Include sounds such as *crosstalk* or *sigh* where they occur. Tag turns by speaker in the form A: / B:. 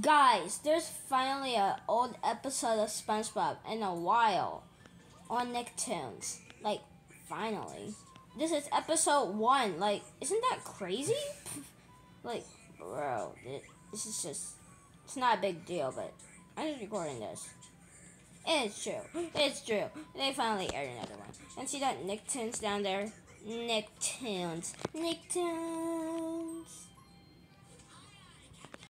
A: Guys, there's finally an old episode of SpongeBob in a while on Nicktoons. Like, finally. This is episode one. Like, isn't that crazy? *laughs* like, bro, this is just. It's not a big deal, but I'm just recording this. It's true. It's true. They finally aired another one. And see that Nicktoons down there? Nicktoons. Nicktoons.